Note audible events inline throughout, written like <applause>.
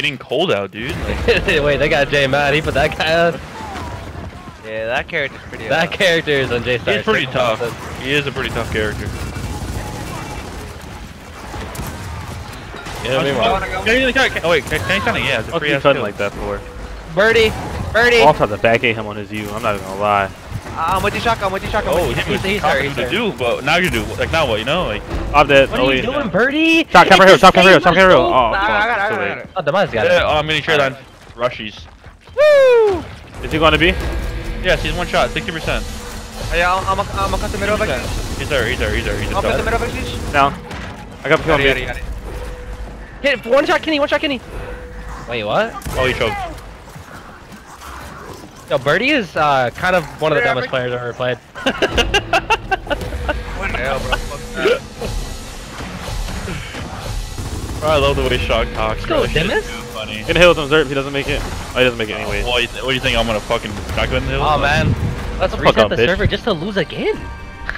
getting cold out, dude. <laughs> Like, Wait, they got Jay mad. He put that guy on. Yeah, that character's pretty. That uh, character is on Jay he's pretty tough. He is a pretty tough character. Yeah, meanwhile. Can you- can- Oh wait, can can you kind of yeah? It's a free you ass cutting like that for? Birdie, Birdie. I'll try to back him on his U. I'm not even gonna lie. I'm with you, shotgun. I'm with you, shotgun. Oh, with you. he He's- he's hurt, he's to do, but now you do. Like now what? You know, like I'm dead. What oh, are you wait. doing, Birdie? Shot cover It's here, the shot cover here, same shot cover here. Oh, Nah, I fuck. got it, I too got it, I late. got it. Oh, Demise got yeah, oh, I'm getting trade line. Rushies. Woo! Is he gonna be? Yes, he's one shot, sixty percent. Oh, yeah, I'm, I'm, I'm gonna cut the middle of it. He's there. He's there. He's there. He's I'll cut the middle of it. Down. I got the kill on me. got it, got it. Hit one shot, Kenny. One shot, Kenny. Wait, what? Oh, he choked. Yo, Birdie is uh, kind of one of the dumbest players I've ever played. <laughs> What the hell, bro? Fuck that. Bro, I love the way Shock talks. go, bro. That shit is Dennis. too Funny. In the hill with him, Zerp. He doesn't make it. Oh, he doesn't make it anyway. What, what do you think? I'm gonna fucking shotgun the hill? Oh man, let's Fuck reset up, the bitch. server just to lose again. <laughs>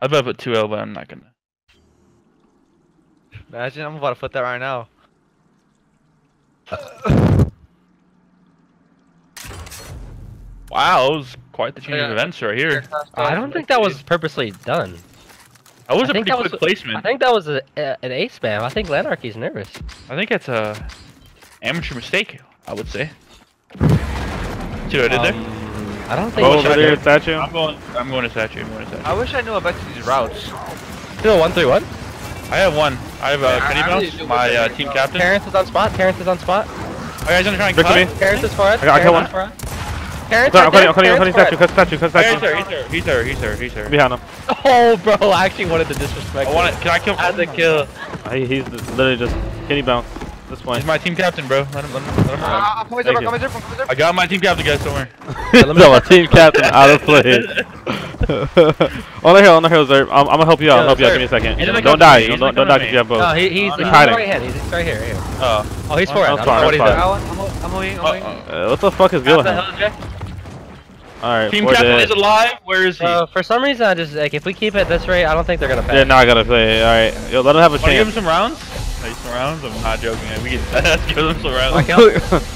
I bet I put two L, but I'm not gonna. Imagine I'm about to flip that right now. Wow, that was quite the change Yeah. of events right here. I don't think that was purposely done. That was I a think pretty that quick was- placement. I think that was a, a, an A spam. I think Lanarchy's nervous. I think it's a amateur mistake. I would say. See what I did there? Um, I don't think. Go over there, statue. I'm going. I'm going to statue. I'm going to statue. I wish I knew about these routes. Still one three one. I have one. I have uh, Yeah, I- Kenny Bounce, my uh, team captain. Terrence is on spot. Terrence is on spot. Are you guys gonna try and Rick cut? me. Terrence is for us. I got- I Terrence one. for us. Terrence I'm cutting, I'm cutting, I'm cutting statue. for Cut statue, cut Oh, he's statue. there. He's there. He's there. He's there. He's there. Behind him. <laughs> Oh, bro, I actually wanted to disrespect. I want it. Can I kill? I had to kill. He, he's literally just Kenny bounce. This point. He's my team captain, bro. Let him. Let him. Let him run. Ah, I'm coming Thank zero, you. I'm coming zero, I'm coming zero. I got my team captain, guys. Don't worry. <laughs> <laughs> no, a team captain out of play. <laughs> on the hill, on the hill, Zerp. I'm, I'm gonna help you out. Yeah, I'll help you out. Give me a second. He's gonna Don't die. Don't, don't, don't die because you have both. No, he, he's, I'm he's hiding. right hand. He's right here. here. Uh, Oh, he's Oh, for us. no, I don't it's know fine, what he's it's doing. fine. I'm, I'm, I'm moving, I'm uh, moving. uh, Uh, what the fuck is What going the on? Alright, team captain dead. is alive. Where is he? Uh, for some reason, I just like if we keep it this rate, I don't think they're gonna pass. Yeah, now I gotta play. Alright, yo, let him have a Want to give him some rounds? Like some rounds? I'm not joking. We can give him some rounds.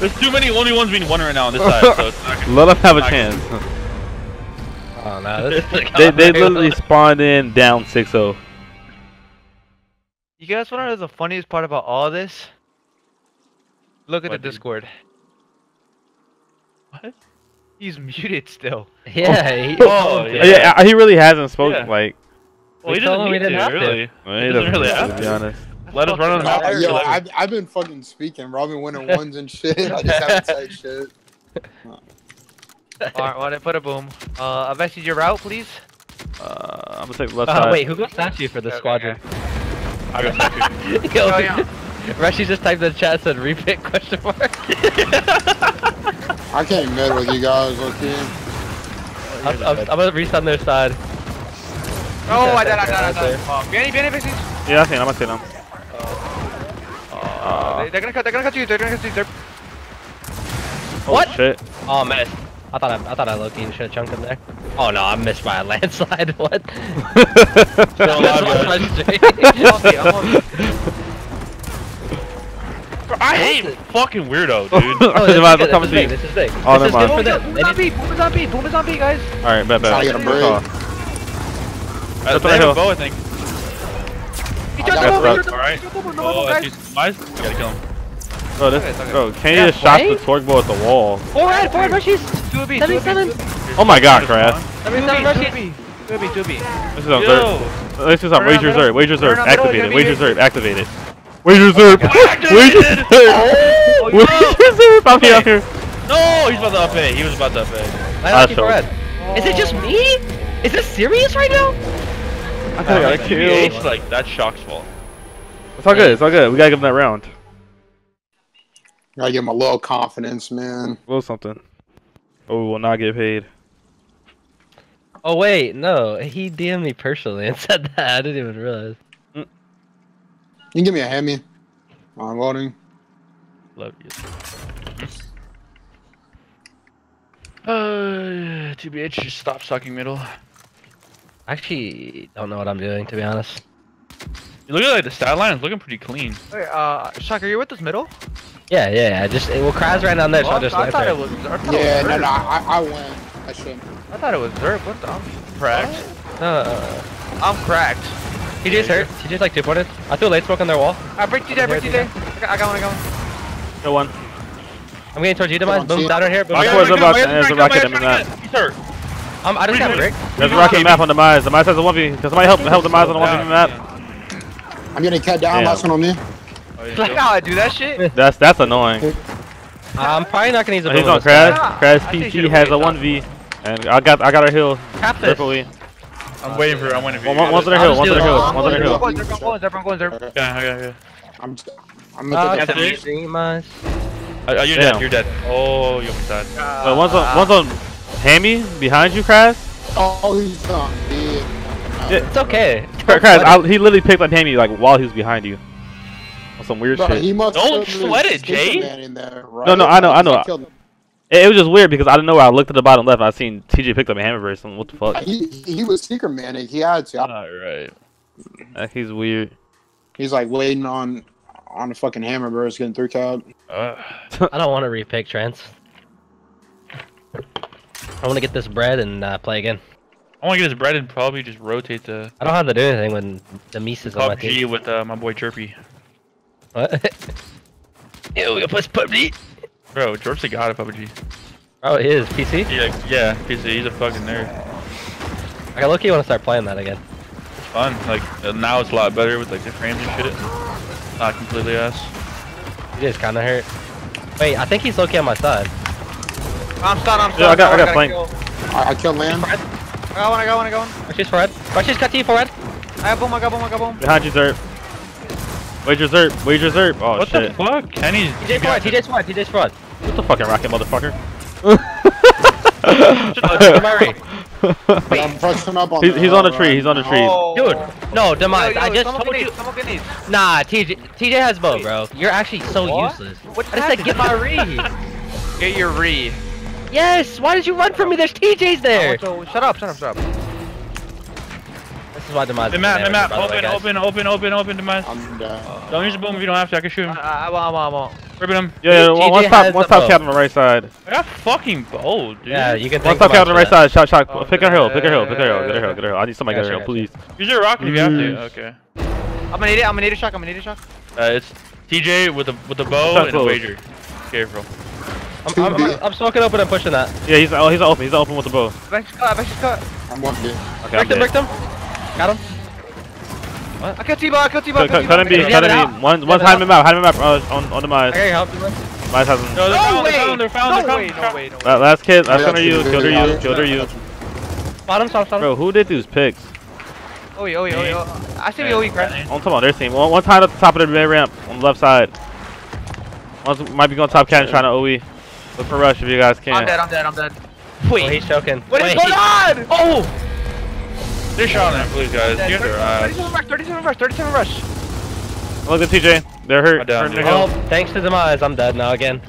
There's too many only ones being one right now on this side, so it's not <laughs> let him have a chance. <laughs> Oh no, <laughs> they, they literally spawned in down oh. 6-0. You guys wanna know the funniest part about all this? Look at What, the dude? Discord. What? He's muted still. Yeah. He, Oh, Yeah, yeah, uh, he really hasn't spoken Yeah. like. Well, he doesn't him need to, have to. really. Well, He he doesn't really to have be honest. Let us run on the map. Uh, yo, I've, I've been fucking speaking, bro. I've been winning ones and shit. I just haven't said shit. Alright, well, then put a boom. Uh, Avexy, your route, please. Uh, I'm gonna take the left Oh side. wait, who got statue for the Okay, squadron? I got statue. <laughs> Yo, Oh, yeah. Rushy just typed in the chat said repick question mark. I can't mid with you guys, okay? I'm, I'm, I'm gonna restun their side. Oh, I that died, I died, I right died. there. Oh, Vieni, vieni, Yeah, I see him. I see him. They- they're gonna cut, they're gonna cut you, they're gonna cut you. They're... Oh, What? shit. Oh man, I thought I, I thought I low key should have chunked him there. Oh no, I missed by a <laughs> landslide. What? <laughs> Still alive. I'm on me, I'm on I hate fucking weirdo, <laughs> dude. Oh, this, They might is good. this is big. This is big. Oh, this is never good mind. for Boom them. is on B, boom is on B, boom is on B, guys. Alright, bet, bet. Trying to get a Good break. call. Uh, That's what I have a bow, I think. He jumped over, he jumped over, Alright. he jumped over, no Oh, more, guys. see. You gotta kill him. Bro, this, Okay, okay. bro, Kenny Yeah, just shot the torque bow at the wall. Forward, forward, Rushies. Two of B, two of B, two 77. Oh my god, Crash. Two of B, 77 two of Rushies. B, two of B, 2B. This is on Yo. Zerp. This is on Wage. Reserve. Wage Reserve. Turn around Activated. you're Wage gonna be Reserve. Activated. Wage Reserve. Wage Reserve. Wage Reserve. I'm here. I'm here. No, he's about to up A. He was about to up A. I I'll like show red. Is it just me? Is this serious right now? I thought I got Like, a TBH, kill. like, that's Shock's fault. It's all good. It's all good. We gotta give him that round. Gotta give him a little confidence, man. A little something. Oh, we will not get paid. Oh wait, no. He DM'd me personally and <laughs> said that. I didn't even realize. You can give me a hemi. I'm loading. Love you. Uh, TBH, just stop sucking middle. I actually don't know what I'm doing to be honest. You look at like the stat line, it's looking pretty clean. Wait, uh, Shock, are you with this middle? Yeah, yeah, yeah. Just well, Kraz right down there, so Oh, I'll just I thought there. it was. I thought Yeah, it was no, no, I, I win. I shouldn't. I thought it was Zerg. What the? I'm cracked. Uh, I'm cracked. TJ's hurt. TJ's like two ported. I threw a late smoke on their wall. I break TJ, break TJ. I got, I got one, I got one. No one. I'm getting towards you, Demise. on, Boom, see? down right here. Boom. My down. core's about to him, there's a rocket him, in the look at map. him. He's hurt. Um, I just got a brick. There's a rocket in the map on Demise. Demise has a 1v. Can somebody help help Demise on the 1v map? I'm getting cut down. Damn. Last one on me. Oh, Like how I do that shit? <laughs> That's that's annoying. I'm probably not gonna use a Oh, he's on this time. Kraz. Kraz I think PT should've has a 1v. And I got I got our hill. Cap this. Purpley. I'm waiting for. I'm waiting for. One, you one, one's on guys. their I'll hill. One's just on their do hill. it. One's on their Everyone hill. goes, everyone goes, everyone goes, everyone. Yeah, okay, okay. I'm. Just, I'm Uh, gonna take Captain. that. Demise. Uh, uh, you're Damn. dead. You're dead. Oh, you almost died. Wait, one's on one's on Hammy behind you, Kraz. Oh, he's done. Yeah. Yeah. It's okay. Kraz, I, he literally picked up Hammy like while he was behind you. On some weird Bro, shit. he must Don't sweat it, sticker Jay. man in there, right? No, no, I know, I know. killed him. It, it was just weird because I didn't know. where I looked at the bottom left. I seen TJ picked up a hammer bracelet. What the fuck? He he was secret man. He had to. All right. Like, he's weird. He's like waiting on on the fucking hammer burst getting three count. Uh, I don't want to repick trans. I want to get this bread and uh, play again. I want to get this bread and probably just rotate the I don't have to do anything when the Mies is on my team. With uh, my boy Chirpy. What? <laughs> Ew, we plus PUBG. Bro, George's the god of PUBG. Oh, it is PC. Yeah, yeah. He's a, he's a fucking nerd. I look you want to start playing that again. It's fun. Like uh, now it's a lot better with like the frames and shit. Not completely ass. He just kind of hurt. Wait, I think he's low key on my side. I'm stunned, I'm stunned. Yeah, I got- I got flank. kill. I, I killed land. I got one, I got one, I got one. She's forehead. She's cut to you forehead. I have boom, I got boom, I got boom. Behind you, Zerp. Where's your Zerp? Where's your Zerp? Oh what shit. What the fuck? Kenny's. TJ's forehead. TJ's forehead. TJ's forehead. What the fucking rocket, motherfucker? I'm pressing up on he's, the he's on the tree. He's on the now. tree. Oh. Dude, no, Demise. Yo, yo, I just told you. these, Someone get these. Nah, TJ. TJ has bow, bro. You're actually so What? useless. What I just said get my re. <laughs> Get your re. Yes. Why did you run from me? There's TJ's there. Oh, so- shut up, shut up, shut up. This is why Demise. Hey, is Matt, an Matt, amateur, by the way, open, guys. open, open, open, open, demise. I'm down. Don't use the boom if you don't have to. I can shoot him. I, I, I, I, I, Ripping him. Yeah, yeah, one, one top, one the top bow. cap on the right side. I got fucking bold, dude. Yeah, you can. One think top cap on the right side. Shot, shot. Oh, pick a hill. Pick a hill. Pick a hill. Get a hill. Get a hill. I need somebody get a hill, Gotcha, please. Use your rocket if you have to. Mm. Okay. I'm gonna need it, I'm gonna need a shock, I'm gonna need a shock. Uh, it's TJ with a with a bow Shot and a close. wager. Careful. I'm, I'm, I'm, I'm smoking open and pushing that. Yeah, he's oh, he's open. He's open with the bow. I bet cut, I bet cut. I'm one bit. Okay, I'm him, dead. bricked him. Got him. I killed T-Bow, I killed T-Bow, I Cut, cut, cut him B. Cut him. B. One, Yeah, one's hiding him out. Hiding him out uh, on on the I Demise. got your help. Dylan. Demise has him. No, they're No found, way, they're found, they're found, no they're way, found. no way, no way. La- Last kid. I I got under you. you, Killed her you. got Killed her you. got Spot him, spot him, spot him. Bro, who did these picks? Oh, yeah, oh, yeah, oh, yeah. I see the OE crash. I'm talking about their team. One, one's hiding at the top of the mid ramp on the left side. One's might be going top cat and trying to OE. Look for rush if you guys can. I'm dead, I'm dead, I'm dead. Oh, Wait, he's choking. what is Wait, going on? Oh! They're shot on that, please, guys. Dead. You guys 37 rush, 37 rush, 37 rush. Look at TJ. They're hurt. I'm down, Turn the dude. hill. Oh, thanks to Demise, I'm dead now again.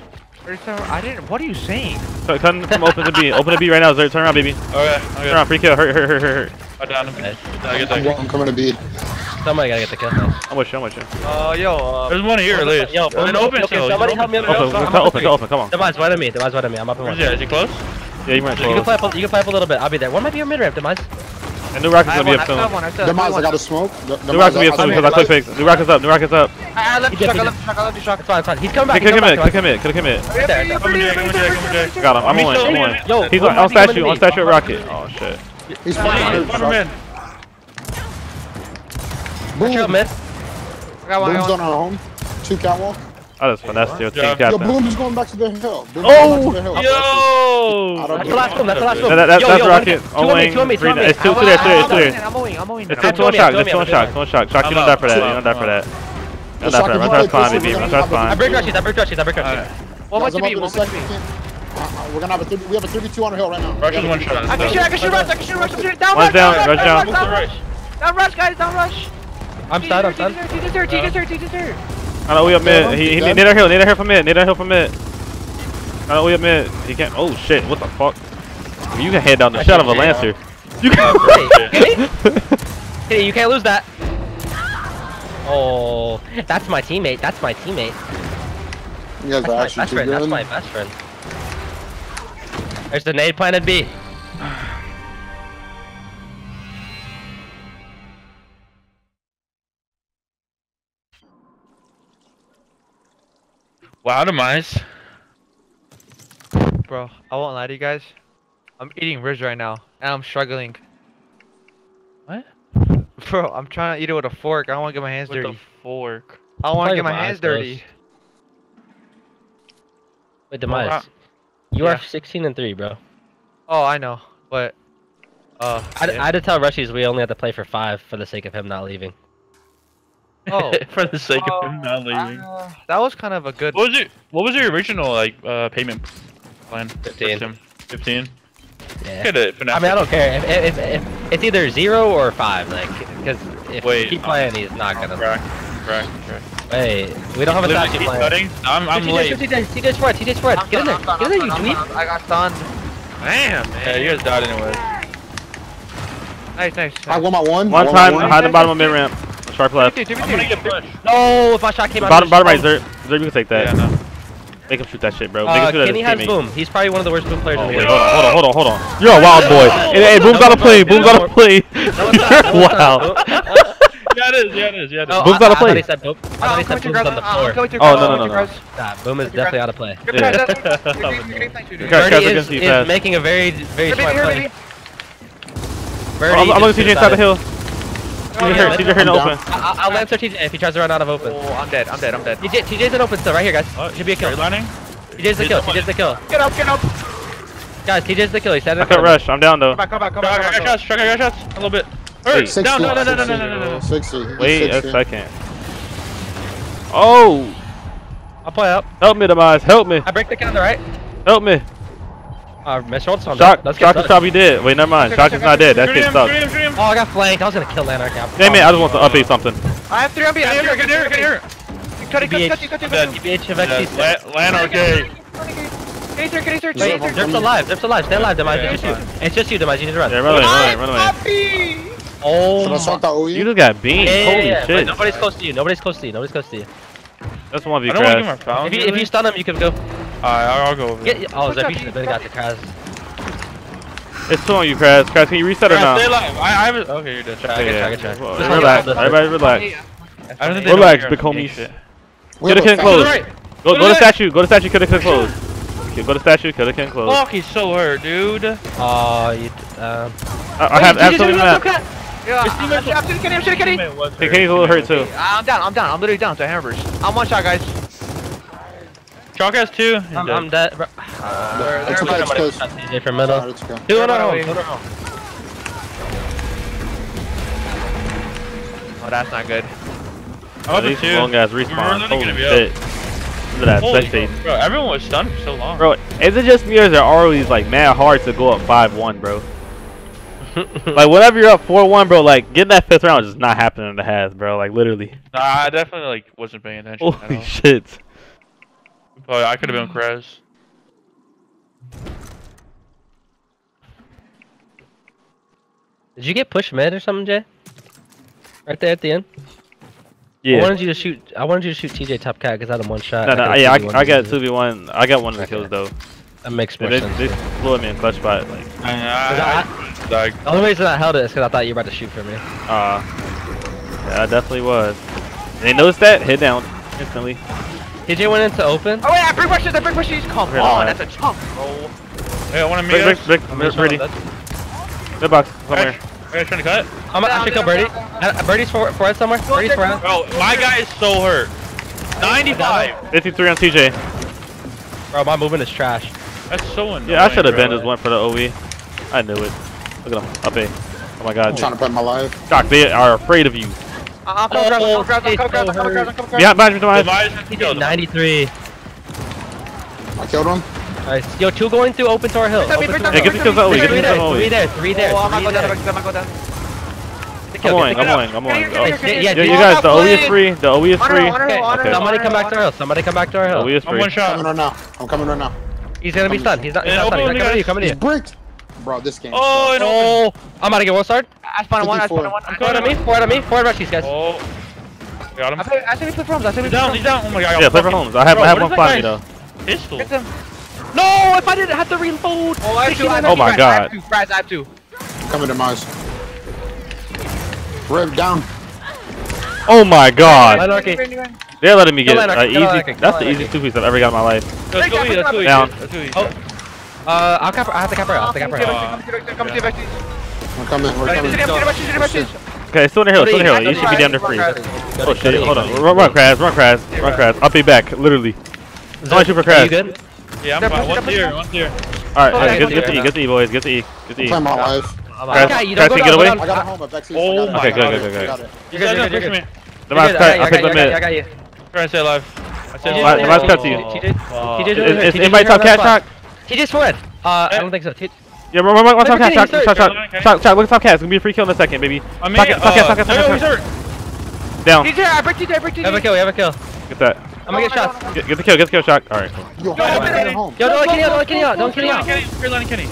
37, I didn't, what are you saying? Cut cut him from open to B. <laughs> Open to B right now. Zerg. Turn around, baby. Okay, Turn around. Free kill. Hurt, hurt, hurt, hurt, hurt. I downed him. I get I'm. I'm coming to beat. Somebody gotta get the kill now. I'm with you. I'm with you. Uh, yo, uh, There's one here, at least. Yo, An open okay, cell. somebody help me on the Open. Open. I'm Cut up open. with Cut you. open. Come on. Demise, wait on me. Demise, wait on me. I'm up in one. Where's he? Is he close? Yeah, you went You can play up. You can play up a little bit. I'll be there. One might be your mid ramp, Demise. And New Rock is I have gonna be one, I up still have soon. I still have Demise, I one. got a smoke. De- New Rock's gonna be Demise, up I- soon I- because I quick picks. New Rock is up. New Rock is up. I, I left He the shock, I he left the shock, I left the shock. It's fine, it's fine. He's coming back. Click He's him coming in. back. Click him in. Click him in. Right right. Got him. I'm Me on. I'm me, on. me. Yo, He's one on, might on be coming statue. to On me. statue at rocket. Oh shit. He's Come fucking on, come in. Watch out, Boom. mid. I got one, I on one. our home. Two catwalk. I just finessed your team Yeah. Yo, captain. Boom's going back to the hill. Boom's Oh, going back to the hill. Yo! don't That's the last one. That's the last That, one. that, that, Yo, that's yo, rocket. two on me, two on me, two on me. It's two, two there. Two there. Two there. I'm owing, I'm owing. It's I'm two on doing shock. It's two on doing shock. Two on shock. Shock, you don't die for that. You don't die for that. The You don't die for that. Run shotgun touch fine, play, baby. Run we're touch gonna have I break rushes. I break rushes. I break rushes. Alright. One more Guys, to be, one with more to be. Uh, uh, We're gonna have a 30, we have a 32 on the hill right now. Rush is one shot. I can shoot, I can shoot rush, I can shoot rush, I'm shooting down One's rush, down, down rush rush, down. down down rush. Down rush, guys, down rush. I'm stunned. I'm stunned. T dessert, T dessert, T dessert. I know we up mid. He, he Done. need a hill. Need a hill from mid. Need a hill from mid. I know we up mid. He can't. Oh shit! What the fuck? You can head down the I shot of a can't lancer. You <laughs> can. Hey, <laughs> hey, you can't lose that. Oh, that's my teammate. That's my teammate. You guys That's are my best too friend. That's my best friend. There's the nade planted B. Wow, demise. Bro, I won't lie to you guys. I'm eating ribs right now, and I'm struggling. What? Bro, I'm trying to eat it with a fork. I don't want to get my hands dirty. With dirty. the fork. I don't want to get my my hands closed. dirty. Wait, demise. uh, you yeah. are 16 and three, bro. Oh, I know, but uh, I, yeah. I had to tell Rushies we only have to play for five for the sake of him not leaving. Oh. <laughs> for the sake Oh, of him not leaving. uh, that was kind of a good. What was your What was your original like uh payment plan? 15. Fifteen. Yeah. Could have I mean, I don't care. If, if, if, if it's either zero or five, like, because if Wait, we keep uh, playing, he's not gonna. Crack, crack, crack. Wait, we don't have a Literally statue keep playing. cutting. I'm, I'm TJ, late. TJ, TJ spread, TJ spread. Get in there, get in there, you dweeb. I got stunned. Damn, Yeah, you guys died anyway. Nice, nice. I won my one. One I won time, my one. hide the bottom of mid ramp. Sharp left. Give me two, I'm gonna me get two. pushed. No, if my shot came out. Bottom, bottom right, his phone. Zerg. Zerg, you can take that. Yeah, no. Make him shoot that shit, bro. Make Uh, him shoot at Kenny his has teammate. boom. He's probably one of the worst boom players Oh, in the wait, game. hold on, hold on, hold on, hold on. You're a wild boy. Hey, hey, boom's out of play. Boom's out of play. No, it's not. You're wild. Yeah, it is. Yeah, it is. Yeah, it is. Oh, Boom's I- out of I play. thought he said boom. I Oh, thought he said boom's on the floor. coming to your Oh, no, no, no, coming no. to your guys. Nah, boom is definitely out of play. Birdie is, against you is fast. making a very, very smart play. I'm, I'm is looking TJ inside the hill. Oh, TJ yeah, hurt. TJ hurt in open. I- I'll answer TJ if he tries to run out of open. Oh, I'm dead, I'm dead, I'm dead. TJ, TJ's in open still, right here, guys. What? Should be a kill. Straight? TJ's the kill. TJ's the kill. Get up, get up. Guys, TJ's the kill. He's standing I cut rush. I'm down though. Come back, come back, come Try, back. I come got back. shots. Try, shots. A little bit. Wait. Hurt. 60, Down. No, no, no, no, 60, no, no, no, no. 60. Wait a second. Oh, I'll play up. help me, demise. Help me. I break the counter, right? Help me. Uh, miss hold on. Shock. Let's Shock get is probably dead. Wait, never mind. Shock is not dead. That Shoot shit him, sucks. shoot him, shoot him. Oh, I got flanked. I was gonna kill Lanark now. Damn it! I just want to update something. I have three on B, I Get have here, three get here, get here. Cut it, cut it, BH. cut it, cut it, cut it. BH of Yeah, XP. La- Lan okay. Get here, get here, Wait, get here. Zerp's alive. Zerp's alive. Stay alive, Demise. Yeah, it's just it's you. It's just you, Demise. You need to run. Yeah, run away, run away, run away. Oh my. start the OE? You just got beamed. Yeah, yeah, Holy yeah, but shit. Nobody's close to you. Nobody's close to you. Nobody's close to you. That's one v I don't want to get my crash. If you, if you stun him, you can go. Alright, I'll I'll go over. there. Get. Oh, Zerp, you should have been got the Kraz. It's two on you, Crash. Crash, can you reset or Alright, Stay alive. I, I haven't. Okay, you're dead. Try, Yeah, try, yeah. try. Well, Just hold Relax. on. Everybody relax. I don't think they Relax, know big you're on homies. shit. We Get a have can a close. Right. Go, Go go to to statue. Go to statue. Kill the can close. Okay, go to statue. Kill the can close. Fuck, he's so hurt, dude. Oh, you. Um. I, I have absolutely not. Yeah, I'm shooting, I'm I'm shooting, I'm shooting. Hey, Kenny's a little hurt too. I'm down, I'm down, I'm literally down to hammers. I'm one shot, guys. Chalk has two. I'm, dead. I'm dead. bro. It's Everybody okay, it's close. shot from middle. let's go. Two in a row. Everybody two in a row. Oh, that's not good. I'm These two. long ass We're respawn. Holy gonna be up. shit. Look at that Holy spectate. Bro, everyone was stunned for so long. Bro, is it just me or is it always like mad hard to go up 5-1, bro? <laughs> like whenever you're up 4-1, bro, like getting that fifth round is just not happening in the half, bro. Like literally. Nah, I definitely like wasn't paying attention. at Holy all. shit. But I could have been Krez. Did you get pushed mid or something, Jay? Right there at the end. Yeah. I wanted you to shoot. I wanted you to shoot TJ top cat because I had him one shot. No, no, could've yeah, I, I got two v one. I got one of the Okay. kills though. That makes more They, sense. they yeah. blew me in clutch spot. Like, I, I- like, The only reason I held it is because I thought you were about to shoot for me. uh, yeah, I definitely was. They noticed that. Hit down instantly. TJ went into open. Oh wait, I break rushes, I break rushes. Come Really? on, that's a chump, bro. hey, I want to meet Brick, us. brick, brick, brick, Birdie. Mid box somewhere. Hey, trying to cut. I'm, I should kill Birdie. Uh, Birdie's for forehead somewhere. Birdie's forehead. Bro, my guy is so hurt. 95. 53 on TJ. Bro, my movement is trash. That's so annoying. Yeah, I should have been just went for the OE. I knew it. Look at him. Up A. Oh my I'm god. trying to bet my life. Doc, they are afraid of you. I'm grab, I'm grab, I'm grab, I'm grab, I'm coming grab. Behind, behind you, Demise. Demise has to kill them. 93. I killed him. Nice. Yo, two going through open to our hill. Break that, Open break to our that, Hey, hill. get the kills out. Three Get the there, kills out. three there, three there. Oh, I'm not three going down, there. I'm not going down. Get the I'm kill, going, get I'm the going, I'm going. Get Oh. here, get here, Yeah, get Yo, here. you guys, I'm the OE is playing. free. The OE is Honor, free. honor, kill. honor, Okay, somebody honor, come back to our honor. hill. Somebody come back to our The hill. OE is I'm free. one shot. Coming right now. I'm coming right now. He's gonna be stunned. He's not. He's Yeah, not stunned. He's open, not coming to guys. you. Coming to He's you. bricked. Bro, this game. Oh, sucks. it opened. Oh, I'm about to get one start. I spawned one, I spawned one. I Forward on spawned me. Forward on me. Forward rushes, guys. Oh. Got him. I, play, I say we play for homes. I say we He's down, he's down. Oh my god. I Yeah, play for fucking Holmes. I have Bro, I have one is me though. Pistol. Get them. No, if I didn't have to reload. Oh, I have two. I have Oh two, my Bryce, I God. have two. Bryce, I have two. Coming to Mars. Rev down. Oh my god. They're letting me get Kill uh, easy. That's the easiest two piece I've ever got in my life. Let's go eat. Let's go eat. Down. Let's go eat. Oh. Uh, I'll cap. I have to cap her. I'll have to cap her. Come to the backstage. We're coming. We're coming. the backstage. Come to the backstage. Okay, still in the hill. Still in the hill. You should be damn near free. Oh shit! Hold on. Run, run, Kraz. Run, Kraz. Run, Kraz. I'll be back. Literally. Someone shoot for Are you Kraz. good? Yeah, I'm fine. One tier. One tier. All right. Oh, Get, yeah, get to. E. Get to E, boys. Get to E. Get to E. Playing my life. Kraz, Kraz, don't go can you down, get away? I got home. Oh I got it. my Okay, good, good, good, good. got it. You good, guys you're are good, pushing you're me. The You're mouse cut. I I picked got the you, I got you. Trying to stay alive. I said Last- cut to you. TJ. TJ, Is, is anybody top cash shock? TJ's forward. Uh, I don't think so. T- Yeah, run, run, run, run, top Look cash at shock. him, Shot, he's shot, shot, shot. Look at top cash. It's gonna be a free kill in a second, baby. I mean, Top cash, top cash, top cash, uh, top no, he's cash. hurt. Down. TJ, I break TJ, I break we have a kill. We have a kill. Get that. I'm gonna get shots. Get, get the kill. Get the kill. Shock. All right. Yo, Yo, I'm Kenny. coming home. Don't let Kenny out. Don't let Kenny out. Don't let Kenny out. Kenny, Kenny, Kenny.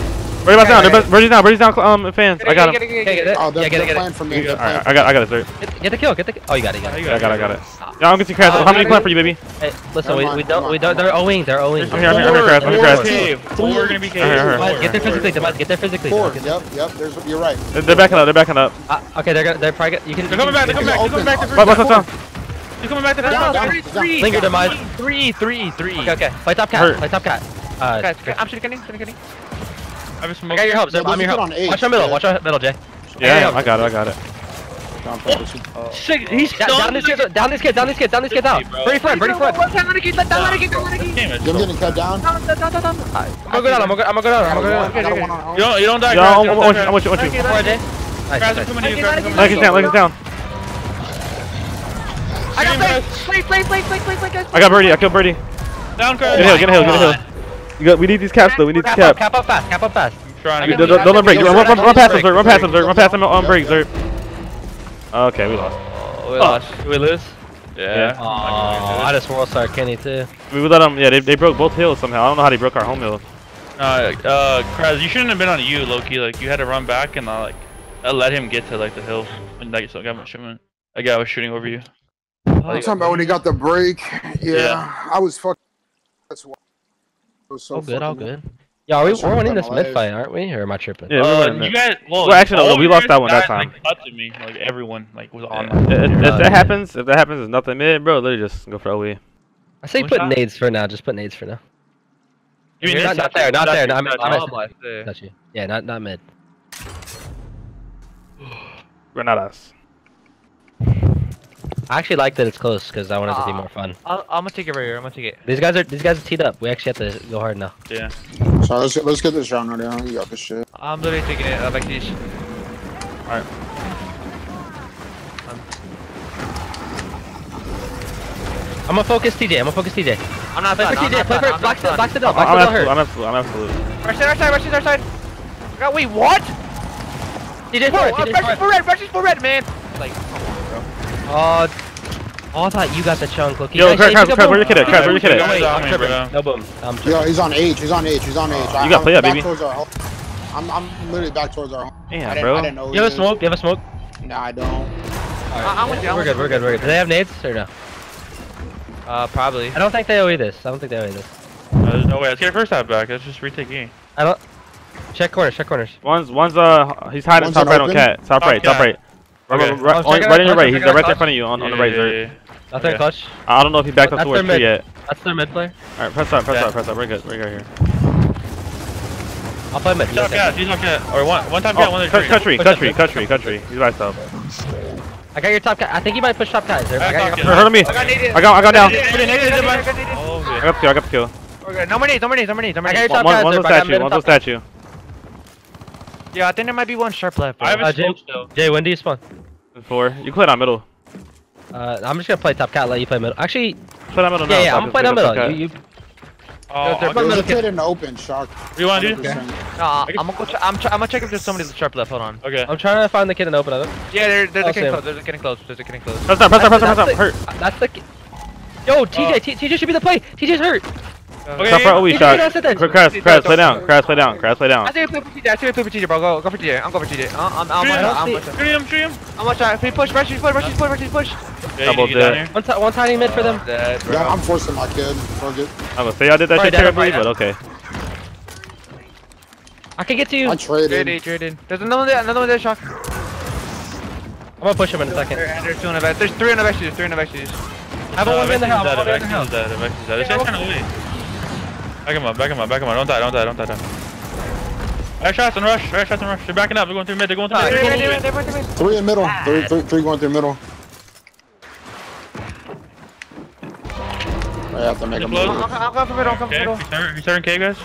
Birdie down. They're down. Birdie's down. Um, fans. I got him. Okay, get it. Oh, they're, Yeah, get they're it, get playing it. for me. All right, I got, I got it, sir. Get- Get the kill. Get the. kill. Oh, you got it. You got it. Yeah, I got it, I got it. Yeah, I'm gonna see Kraz. Uh, How many plan for you, baby? Hey, listen, Never we, mind, we don't, mind, we don't, they're owing, they're owing. I'm here, I'm here, I'm here, Kraz. I'm here, Four Kraz. cave. Four gonna be cave. Alright, alright. Demise, Get there physically, Demise, get there physically. Four. Yep, yep. There's, you're right. They're, they're backing up. They're backing up. Uh, okay, they're gonna, they're probably gonna, you can. They're coming back. They're coming back. They're coming back. They're What, what's coming up, back. Tom? They're coming back. They're coming Down, back. down, Three, down. three, Linger demise. Three, three, three. Okay, okay. Play top cat. Hurt. Play top cat. Uh, Okay, I'm shooting Kenny, shooting Kenny. I have a I smoke. got your help, sir. Yeah, I'm your let's help. get on eight, Watch our middle. yeah. Watch our middle, Jay. Yeah, I got it. I got it. Down for this. Shit, oh. he's Down, down these kids. Down these kids. Down these kids. Down these kids out. Bro. Birdie front. Birdie front. I'm Damn it. Them getting cut down. gonna go down. I'm gonna go down. I'm gonna go down. I'm gonna go down. I got one on home. You don't, you don't die. Yeah, I you don't want you. I want you. I want you. Four, Jay. Nice, I'm nice. you. Kraz, I'm coming Leg to is you. down. Leg is down. I got play, play, play, play, play, play, play. I got Birdie. I killed Birdie. Down, Kraz. Get a hill. Get a hill. Get a hill. You got, we need these caps though. We need these Cap up. caps. Cap up fast. Cap up fast. I'm trying Don't, to get don't let break. Run, past him, sir. Run past him, sir. Run past him on break, sir. Okay, we lost. Oh, we lost. Did we lose? Yeah. yeah. Oh, I just world star Kenny too. We we let them. Yeah, they, they broke both hills somehow. I don't know how they broke our home hill. Uh, uh, Kraz, you shouldn't have been on you, Loki. Like, you had to run back and, uh, like, I let him get to, like, the hill. And, like, so got my shipment. A guy was shooting over you. I'm talking about when he got the break. Yeah, Yeah. I was fucking. That's why. It was so All good. All fucking- good. Yeah, are we, we're winning this mid fight, aren't we? Or am I tripping? Yeah, we uh, were you guys, well, Well, actually, no, we lost that one that time. Like, cut to me, like everyone, like was on. Yeah. If, if Uh, that happens, if that happens, it's nothing mid, bro. Literally just go for OE. I say One put shot? nades for now. Just put nades for now. You mean not, this not there. Not there. side, No, I'm, that I'm, side. I'm Got you. Yeah, not not mid. We're not us. I actually like that it's close because I want it to be Ah. more fun. I'll, I'm gonna take it right here. I'm gonna take it. These guys are these guys are teed up. We actually have to go hard now. Yeah. So let's get, let's get this round down. You got this shit. I'm literally taking it uh, back to these. I'm gonna focus TJ. I'm gonna focus TJ. I'm not Play for. I'm TJ. Play done. for I'm Black not Black done. Citadel. Black I'm Citadel absolute. hurt. I'm absolute. I'm absolute. Rush side, rush side, rush side, rush side. I wait, what? TJ Bro, forward. uh, TJ rush is forward. for red, rush is for red, man. Like, Oh, oh, I thought you got the chunk. Look, Yo, Crab, Crab, Crab, where your kid at? Crab, where your kid No, at? wait, I'm tripping. No boom. I'm tripping. Yo, he's on H. He's on H. He's on H. I- You gotta I'm play that, back baby. Towards our home. I'm, I'm literally back towards our home. I Damn, didn't, I bro. didn't know. You have a smoke? You have a smoke? was- Nah, I don't. I- I'm with you, I'm We're good. We're good. We're good. Do they have nades or no? uh, probably. I don't think they OE this. I don't think they OE this. Uh, there's no way. Let's get our first half back. Let's just retake game. I don't. Check corners. Check corners. One's one's uh he's hiding One's top on right on open? cat. Top Top right. Top cat. right. Right, Okay. right, right, Oh, on- check it right on your right. He's right there in front of you on, on the right, Yeah, sir. yeah, yeah. Nothing Okay. clutch. I don't know if he's backed up That's towards their mid. yet. That's their mid player. Alright, press up, press Yeah. up, press up. We're good. We're good here. I'll play mid. He's You on okay. cat. He's on cat. Or one, one time cat, one Oh, cut- country, Push country, up, country, country. He's by himself. I got your top cat. I think he might push top cat. Is there- I I got got your top Hurt hurt me. I got naded. I got, I got down. Oh, I got the kill. I got the kill. Okay, no more nades, no more nades, no more nades, no more I got your top One, cat. one's a but I got statue. mid One's a and top cat. statue. Yeah, I think there might be one sharp left. I have a Uh, Jay. Jay, when do you spawn? Four. You play down middle. Uh, I'm just gonna play top cat. Let you play middle. Actually, Play down middle now. yeah, yeah. so I I'm can gonna play down middle. You, you. Oh, They're I'll both go- There's a middle kid in the open, Shark. What do you want to do? 100%. Nah, I'm gonna go. I'm. Ch- I'm gonna check if there's somebody that's sharp left. Hold on. Okay. I'm trying to find the kid and open it. Yeah, they're they're I'll getting close. They're getting close. They're getting close. Press up, press up, press up, press up. Hurt. That's the. Yo, TJ, T- TJ should be the play. TJ's hurt. Okay. Top right, OE You shot. can do that. Crash, crash, play down. Crash, play down. Crash, play I down. see we play for TJ. I see we play for TJ, bro. Go, go for TJ. I'm going for TJ. Uh, I'm, I'm, Shoot I'm, him. I'm, I'm, see- I'm, Shoot him, shoot him. I'm, I'm, I'm, If he push, rush, he's push, rush, he's push, rush, he's push. Yeah, Double you get down dead. Here. One, ti- one tiny mid for them. Dead. Yeah, I'm forcing my kid. Fuck it. I'm gonna say I did that Right, shit down, terribly, but okay. I can get to you. I I'm traded. Traded, traded. There's another one there, another one there, Shock. I'm gonna push him in a second. There, and there's two in the back. There's three in the back. There's three in the back. I have one in the Vexy's house. dead, One in the Vexy's house. dead, Vexy's dead. This guy's trying to leave. Back him up, back him up, back him up. Don't die, don't die, don't die, don't die. Alright, shots and rush, alright, shots and rush. They're backing up, they're going through mid, they're going through mid, they're going through mid. Three in middle. Three, three, three going through middle. I have to make a Close. move. I'll come- I'll middle. I'll come from Okay, middle. he's starting, he's K, guys.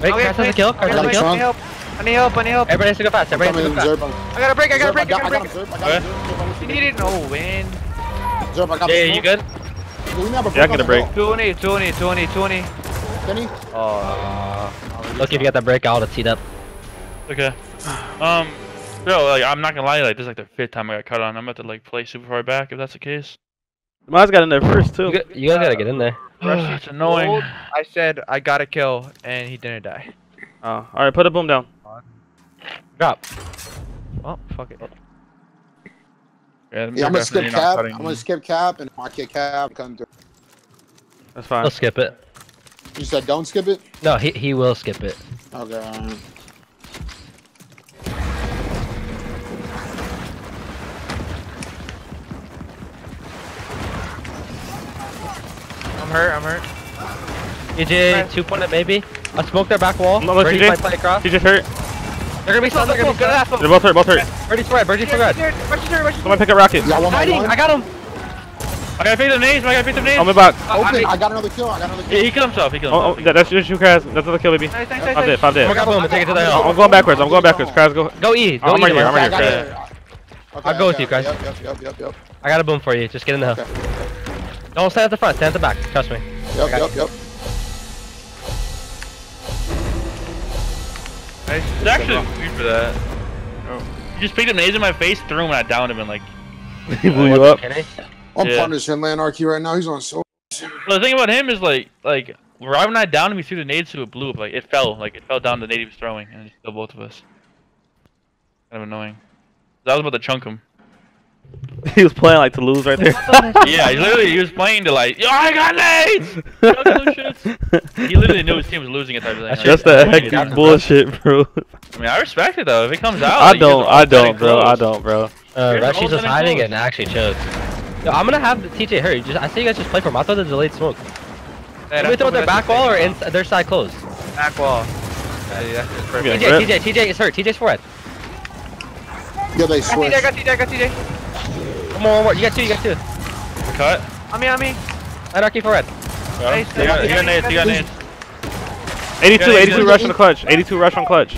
Wait, Okay, Crash has a please. kill. I got a a kill. I need help. I need help. I need help. Everybody has to go fast. Everybody Coming has to go fast. Zerb. I'm- got a break. I got a break. I got a I got break. him, Zerb. I got Okay. him, Zerb. You needed no win. Zerb, I got Yeah, the you good? We have Yeah, I break get on a the break. hill? 20, 20, 20, 20. Kenny? Oh. Look, if you got that break, I would have teed up. Okay. Um, bro, like, I'm not gonna lie, like, this is like the fifth time I got cut on. I'm about to, like, play super far back if that's the case. Mine's got in there first You, too. you guys gotta get in there. <sighs> Rushy it's annoying. rolled. I said I got a kill and he didn't die. Oh, all right, put a boom down. Drop. Well, fuck it. Yeah, Yeah, I'm gonna skip cap. I'm gonna skip cap and my kick cap. Come through. That's fine. I'll skip it. You said don't skip it? No, he he will skip it. Okay. I'm hurt. I'm hurt. EJ, two point it maybe. I smoked their back wall. No, look, Birdie might play across. He just hurt. They're gonna be stunned. They're gonna be stunned. They're both hurt. Both hurt. Birdie spread. Birdie spread. Somebody pick a rocket. Y'all Hiding. I got him. I got picked the nades, I got picked the nades. On my back. Oh, Open. I got another kill. I got another Yeah, kill. he killed himself, he killed Oh, oh, himself. that, that's just you, Kraz. That's another kill, baby. Nice, nice, Five nice, dead. nice. Five dead. Oh my God, boom, take it to the I'm hill. I'm going backwards. I'm going backwards. Kraz, go. Go E. Go I'm E. right here, I'm right here. Kraz. Okay, I'll go with you, guys. Yep, yep, yep, yep, yep. I got a boom for you. Just get in the hill. Okay. Don't stand at the front. Stand at the back. Trust me. Yep, yep, yep. It's actually weird for that. He just picked up nades in my face, threw him, and I downed him, and like. <laughs> He uh, blew you up. Can he? I'm Yeah. punishing Lanarchy right now. He's on so. Well, the thing about him is like, like right when I downed him, he threw the nades, so it blew up. Like it fell, like it fell down the nade he was throwing, and it killed both of us. Kind of annoying. I was about to chunk him. <laughs> He was playing like to lose right there. <laughs> yeah, he literally he was playing to like, yo, I got nades. Chunk those shits. He literally knew his team was losing at that thing. Just like, that winning it. hectic bullshit, bro. I mean, I respect it though. If it comes out, I like, don't. I don't, bro. I don't, bro. Uh, Here's Rashi's Olsen just and hiding close. and actually choked. Yo, I'm gonna have the TJ hurt. Just, I see you guys just play for him. I thought the delayed smoke. Hey, Can we that's throw their back wall or thing. in their side closed? Back wall. Yeah, that's just perfect. Okay. TJ, TJ, TJ is hurt. TJ's forehead. Yeah, they Got switched. TJ, got TJ, got TJ. One more, one more. You got two. You got two. Cut. On me, on me. Anarchy forehead. Yeah. Nice. You got, you got nades. You got nades. 82, Yeah, 82 rush on the clutch. 82 rush on clutch.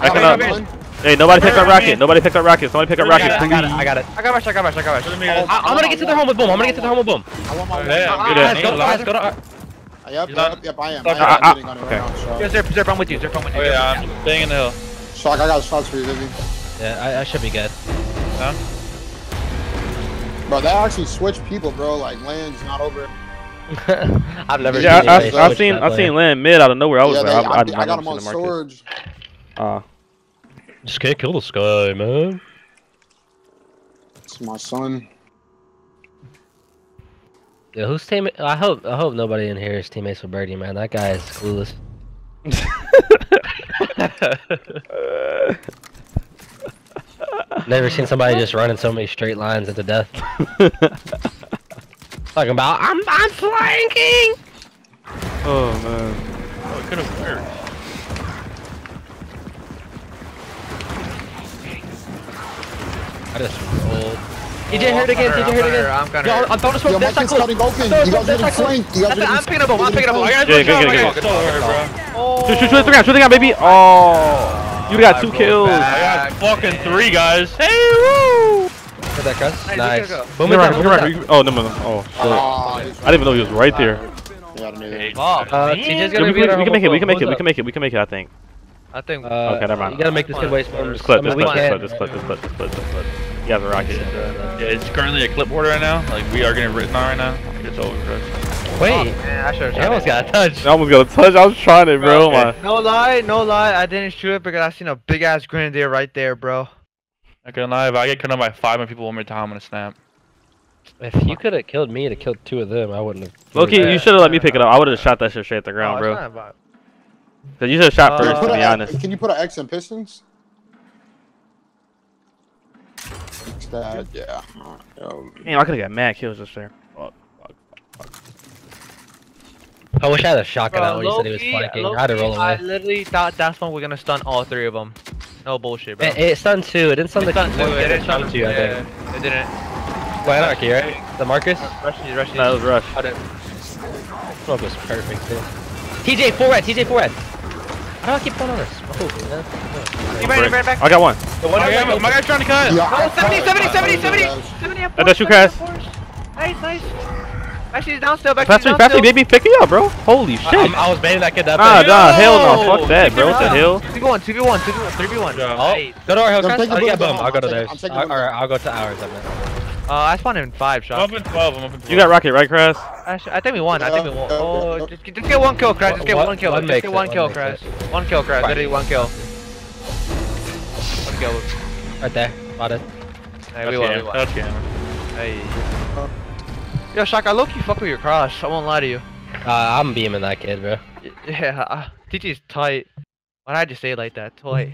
I Backing up. Hey, nobody pick up rocket. Nobody pick up rocket. Somebody pick up I rocket. got it. I got it. I got it. I got rush, I got rush, I got rush. I, I'm gonna get to the home with boom. I'm gonna get to the home with boom. I want my Yeah, one. good Guys, at go, nades. guys, go to. uh, Yep, yep, yep, I am. I am. ah, I'm getting on it okay. right now, Yo, Shock. Zerp, Zerp, I'm with you, Zerp, I'm with you. Oh yeah, I'm staying in the hill. Shock, I got shots for you, Vivi. Yeah, I, I should be good. Huh? Bro, they actually switch people, bro. Like, land's not over. <laughs> I've never Yeah, seen I, anybody I, I seen I play. seen land mid out of nowhere. I was yeah, like, they, I, I, I, I, did got him on understand the market. Surge. Uh, Just can't kill this guy, man. It's my son. Yeah, whose team? I hope I hope nobody in here is teammates with Birdie, man. That guy is clueless. <laughs> <laughs> Never seen somebody just running so many straight lines into death. Talking about I'm I'm flanking. oh man. Oh, it could have worked. I just rolled. TJ hurt again. TJ hurt again. I'm kinda Yo. I'm throwing a Yo, smoke. my That's not kid's close. cutting open. Throw a smoke, that's not flanked. You guys That's- I'm picking up him. I'm picking up him. I got Good, good, good, good. Still hurt, bro. Shoot, shoot, shoot the ground, shoot the ground, baby. Oh, you got two kills. I got fucking three guys. Hey, woo! Hit that crest. Nice, Nice. go. Boom right, down, you're boom right. it Oh no, no, no. Oh shit. Ah, I didn't even know he was right there. Yeah, I knew Uh. TJ's gonna we, be can, we can make it. We can make it. We can make it. We can make it. I think. I think. Uh, Okay, never mind. You gotta make this good waste. Just clip. I Just mean, we clip. can. Just clip. Just clip. Just clip. Just clip. You guys are rocket. Yeah, it's currently a clipboard right now. Like we are getting written on right now. It's over for us. Wait, Man, I should've I almost it. got a touch. I almost got a touch. I was trying it, bro. Okay. No lie, no lie. I didn't shoot it because I seen a big ass grenadier right there, bro. Not gonna lie, if I get killed by five more people one more time, I'm gonna snap. If you could have killed me to kill two of them, I wouldn't have. Loki, you should have let me pick it up. I would have shot that shit straight at the Oh, ground, it's bro. about- 'Cause you should have shot Uh, first, to be a- honest. Can you put an X in Pistons? That, yeah. Um, Damn, I could have got mad kills just there. I wish I had a shotgun bro, out when you said he was flanking. I had to roll away. I literally thought that's when we're gonna stun all three of them. No bullshit, bro. It, it stunned two. It didn't stun it the stun two. It, didn't stun two, yeah, I think. It didn't. Well, Anarchy, right? The Marcus? Rush, rush, no, that was Rush. I didn't. Smoke was perfect, too. TJ, four red, TJ, four red. How do I keep going this? smoke, man? You ready, ready, back? I got one. The one oh, my, my, guy's trying to cut. Yeah, oh, 70, 70, 70, 70, 70, 70, 70, 70, 70, 70, 70, 70, Backstage down still, backstage down Fast me, baby, pick me up, bro. Holy shit. I, I was baiting that kid that Nah, nah, hell no, fuck that, bro. What the hell? 2v1, 2v1, 2v1, 3v1. Oh, go to our hill, Crash. Oh, yeah, boom. I'll go to theirs. Alright, I'll go to ours, I meant. Uh, I spawned in five shots. I'm up in 12, I'm up in 12. You got rocket, right, Crash? I, I think we won, I think we won. Oh, just, just get one kill, Crash. Just get one kill. Just get one kill, Crash. One kill, Crash. Literally one kill. One kill. Right there. Got it. Hey, we won, we won. Hey. Yo, Shaka, low key fuck with your cross. I won't lie to you. Uh, I'm beaming that kid, bro. Yeah, uh, TG's tight. Why'd I just say it like that? Tight.